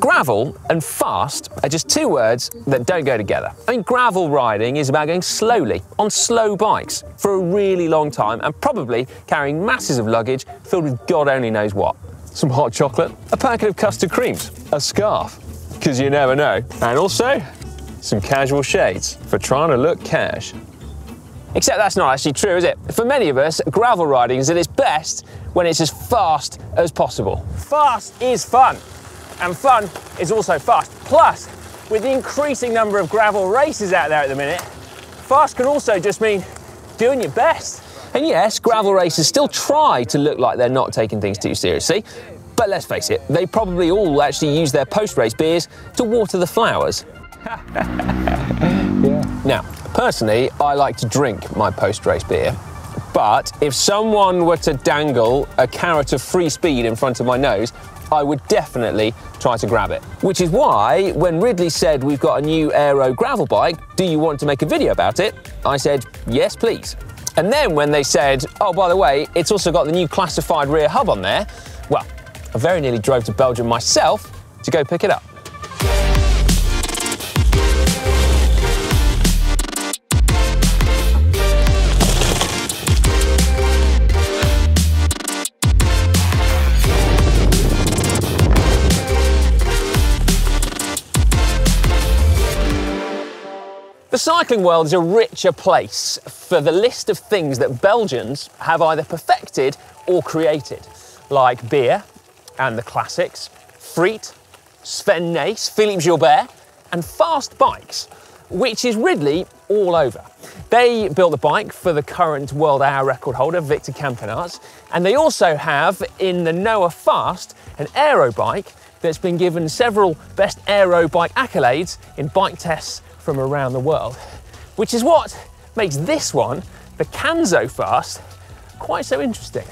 Gravel and fast are just two words that don't go together. I mean, gravel riding is about going slowly on slow bikes for a really long time and probably carrying masses of luggage filled with God only knows what. Some hot chocolate, a packet of custard creams, a scarf, because you never know, and also some casual shades for trying to look cash. Except that's not actually true, is it? For many of us, gravel riding is at its best when it's as fast as possible. Fast is fun and fun is also fast. Plus, with the increasing number of gravel races out there at the minute, fast can also just mean doing your best. And yes, gravel racers still try to look like they're not taking things too seriously, but let's face it, they probably all actually use their post-race beers to water the flowers. yeah. Now, personally, I like to drink my post-race beer, but if someone were to dangle a carrot of free speed in front of my nose, I would definitely try to grab it. Which is why, when Ridley said we've got a new aero gravel bike, do you want to make a video about it? I said, yes, please. And then when they said, oh, by the way, it's also got the new classified rear hub on there, well, I very nearly drove to Belgium myself to go pick it up. Cycling world is a richer place for the list of things that Belgians have either perfected or created, like beer and the classics, Frites, Sven Nys, Philippe Gilbert, and fast bikes, which is Ridley all over. They built the bike for the current world hour record holder, Victor Campenaerts, and they also have in the Noah Fast an aero bike that's been given several best aero bike accolades in bike tests from around the world, which is what makes this one, the Kanzo Fast, quite so interesting.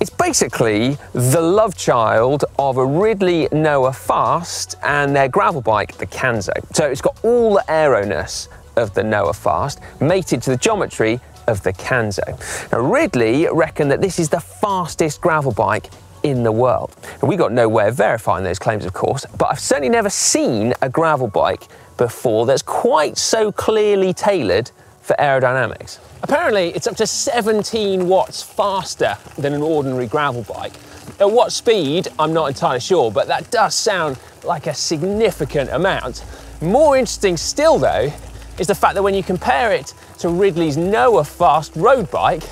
It's basically the love child of a Ridley Noah Fast and their gravel bike, the Kanzo. So it's got all the aeroness of the Noah Fast, mated to the geometry of the Kanzo. Now, Ridley reckon that this is the fastest gravel bike in the world. And we got no way of verifying those claims, of course, but I've certainly never seen a gravel bike before that's quite so clearly tailored for aerodynamics. Apparently, it's up to 17 watts faster than an ordinary gravel bike. At what speed, I'm not entirely sure, but that does sound like a significant amount. More interesting still, though, is the fact that when you compare it to Ridley's Noah Fast road bike,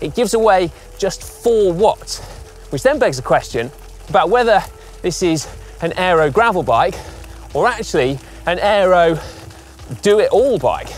it gives away just 4 watts, which then begs the question about whether this is an aero gravel bike or actually an aero do it all bike.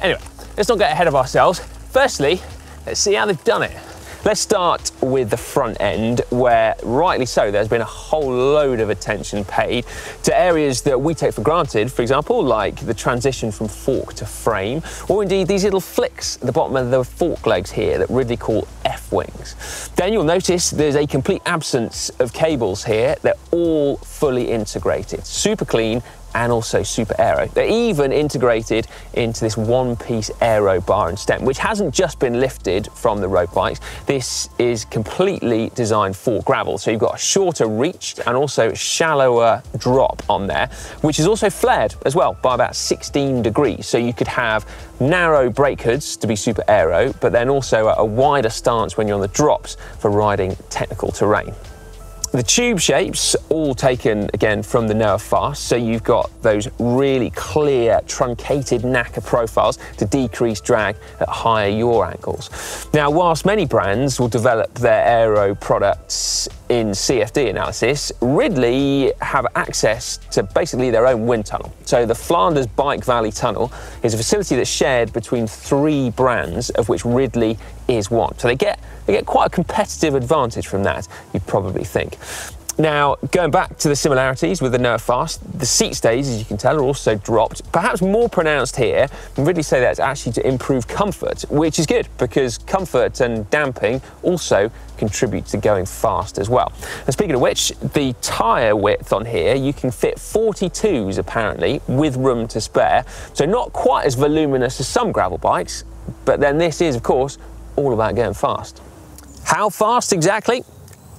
Anyway, let's not get ahead of ourselves. Firstly, let's see how they've done it. Let's start with the front end, where rightly so, there's been a whole load of attention paid to areas that we take for granted, for example, like the transition from fork to frame, or indeed these little flicks at the bottom of the fork legs here that Ridley call F-wings. Then you'll notice there's a complete absence of cables here. They're all fully integrated, super clean and also super aero. They're even integrated into this one-piece aero bar and stem, which hasn't just been lifted from the road bikes. This is completely designed for gravel. So you've got a shorter reach and also shallower drop on there, which is also flared as well by about 16 degrees. So you could have narrow brake hoods to be super aero, but then also a wider stance when you're on the drops for riding technical terrain. The tube shapes, all taken again from the Noah Fast, so you've got those really clear, truncated NACA profiles to decrease drag at higher yaw angles. Now, whilst many brands will develop their aero products in CFD analysis, Ridley have access to basically their own wind tunnel. So the Flanders Bike Valley Tunnel is a facility that's shared between three brands, of which Ridley is one. So they get they get quite a competitive advantage from that, you probably think. Now, going back to the similarities with the Noah Fast, the seat stays, as you can tell, are also dropped. Perhaps more pronounced here, and Ridley say that's actually to improve comfort, which is good because comfort and damping also contribute to going fast as well. And speaking of which, the tyre width on here, you can fit 42s apparently with room to spare. So not quite as voluminous as some gravel bikes, but then this is, of course, all about going fast. How fast exactly?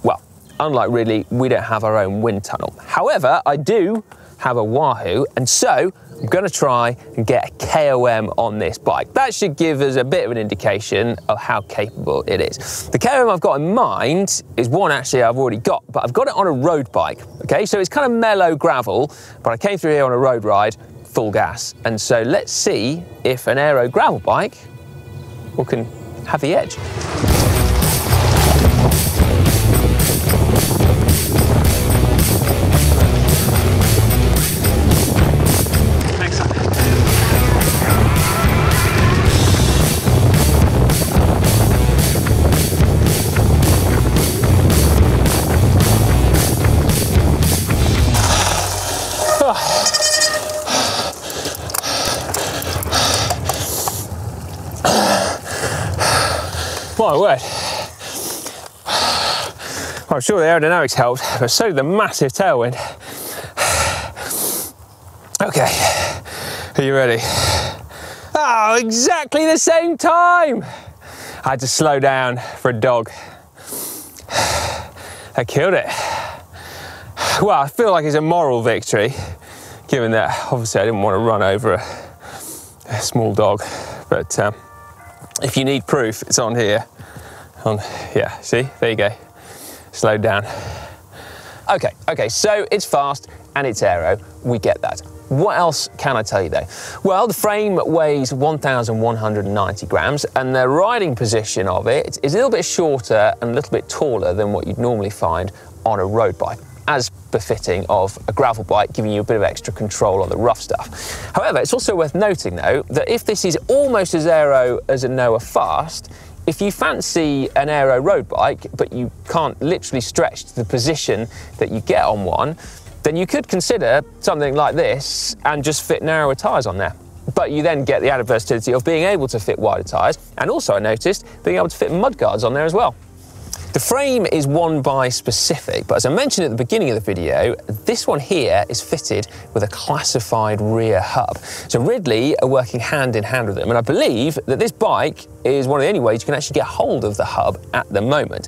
Well, unlike Ridley, we don't have our own wind tunnel. However, I do have a Wahoo, and so I'm gonna try and get a KOM on this bike. That should give us a bit of an indication of how capable it is. The KOM I've got in mind is one actually I've already got, but I've got it on a road bike, okay? So it's kind of mellow gravel, but I came through here on a road ride, full gas. And so let's see if an aero gravel bike will can have the edge. My word. I'm sure the aerodynamics helped, but so did the massive tailwind. Okay, are you ready? Oh, exactly the same time. I had to slow down for a dog. I killed it. Well, I feel like it's a moral victory, given that obviously I didn't want to run over a, a small dog. But um, if you need proof, it's on here. On, yeah, see, there you go. Slowed down. Okay, okay, so it's fast and it's aero, we get that. What else can I tell you though? Well, the frame weighs 1,190 grams and the riding position of it is a little bit shorter and a little bit taller than what you'd normally find on a road bike as befitting of a gravel bike, giving you a bit of extra control on the rough stuff. However, it's also worth noting though that if this is almost as aero as a Noah Fast, if you fancy an aero road bike, but you can't literally stretch to the position that you get on one, then you could consider something like this and just fit narrower tyres on there. But you then get the added versatility of being able to fit wider tyres, and also I noticed being able to fit mudguards on there as well. The frame is one by specific, but as I mentioned at the beginning of the video, this one here is fitted with a classified rear hub. So Ridley are working hand in hand with them, and I believe that this bike is one of the only ways you can actually get hold of the hub at the moment.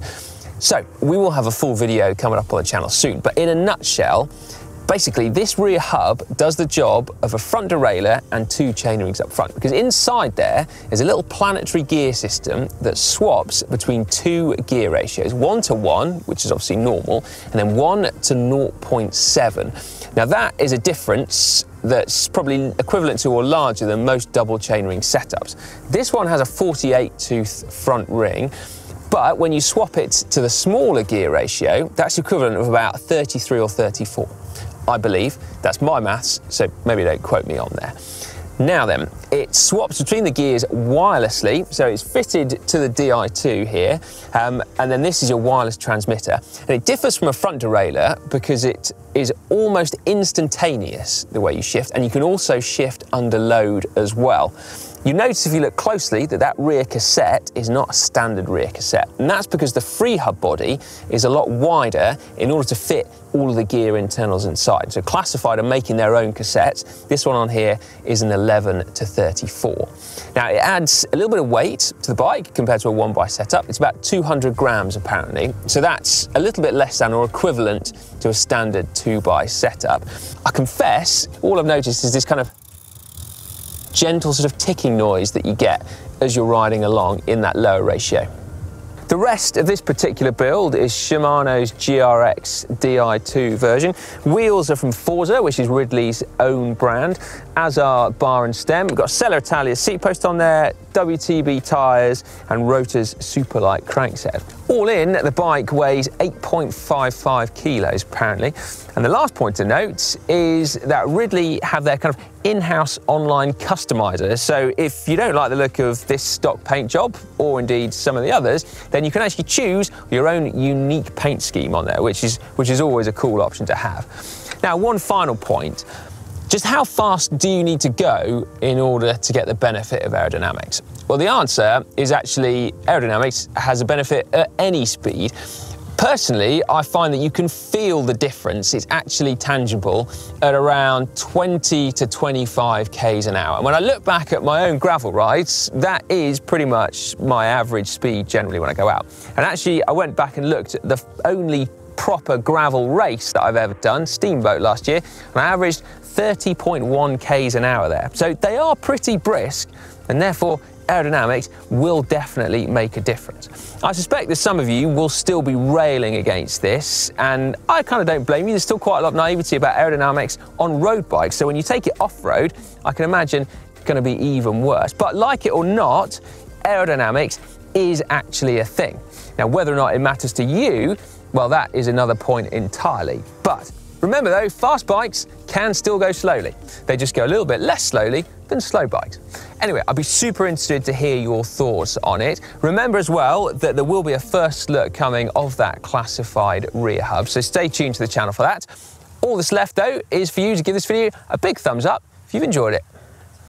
So we will have a full video coming up on the channel soon, but in a nutshell, Basically, this rear hub does the job of a front derailleur and two chainrings up front, because inside there is a little planetary gear system that swaps between two gear ratios, one to one, which is obviously normal, and then one to 0.7. Now that is a difference that's probably equivalent to or larger than most double chainring setups. This one has a 48 tooth front ring, but when you swap it to the smaller gear ratio, that's equivalent of about 33 or 34. I believe. That's my maths, so maybe don't quote me on there. Now then, it swaps between the gears wirelessly, so it's fitted to the Di2 here, um, and then this is your wireless transmitter. And it differs from a front derailleur because it is almost instantaneous the way you shift, and you can also shift under load as well. You notice if you look closely that that rear cassette is not a standard rear cassette, and that's because the free hub body is a lot wider in order to fit all of the gear internals inside. So Classified are making their own cassettes. This one on here is an 11 to 34. Now it adds a little bit of weight to the bike compared to a one by setup. It's about 200 grams apparently. So that's a little bit less than or equivalent to a standard two by setup. I confess, all I've noticed is this kind of gentle sort of ticking noise that you get as you're riding along in that lower ratio. The rest of this particular build is Shimano's GRX Di2 version. Wheels are from Forza, which is Ridley's own brand, as are bar and stem. We've got Selle Italia seat post on there, WTB tyres and Rotor's Superlight crankset. All in, the bike weighs 8.55 kilos apparently. And the last point to note is that Ridley have their kind of in-house online customizer. So if you don't like the look of this stock paint job, or indeed some of the others, then you can actually choose your own unique paint scheme on there, which is, which is always a cool option to have. Now, one final point. Just how fast do you need to go in order to get the benefit of aerodynamics? Well, the answer is actually aerodynamics has a benefit at any speed. Personally, I find that you can feel the difference. It's actually tangible at around 20 to 25 k's an hour. And when I look back at my own gravel rides, that is pretty much my average speed generally when I go out. And actually, I went back and looked at the only proper gravel race that I've ever done, Steamboat last year, and I averaged 30.1 k's an hour there. So they are pretty brisk, and therefore aerodynamics will definitely make a difference. I suspect that some of you will still be railing against this, and I kind of don't blame you. There's still quite a lot of naivety about aerodynamics on road bikes, so when you take it off-road, I can imagine it's going to be even worse. But like it or not, aerodynamics is actually a thing. Now, whether or not it matters to you, well, that is another point entirely. But remember though, fast bikes can still go slowly. They just go a little bit less slowly than slow bikes. Anyway, I'd be super interested to hear your thoughts on it. Remember as well that there will be a first look coming of that classified rear hub, so stay tuned to the channel for that. All that's left though is for you to give this video a big thumbs up if you've enjoyed it.